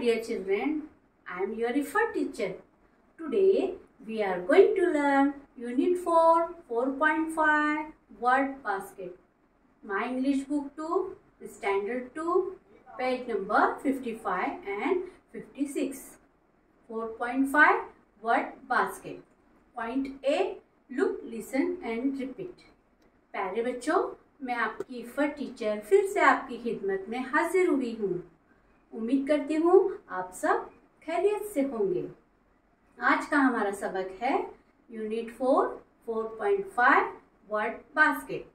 dear children, I am your Ifa teacher. Today we are going to learn Unit 4 4.5 Word Basket. My English book 2 Standard 2 page number 55 and 56. 4.5 Word Basket. Point A Look, listen and repeat. प्यारे बच्चों मैं आपकी Fitr teacher फिर से आपकी खिदमत में हाजिर हुई हूँ उम्मीद करती हूँ आप सब खैरियत से होंगे। आज का हमारा सबक है unit four four point five word basket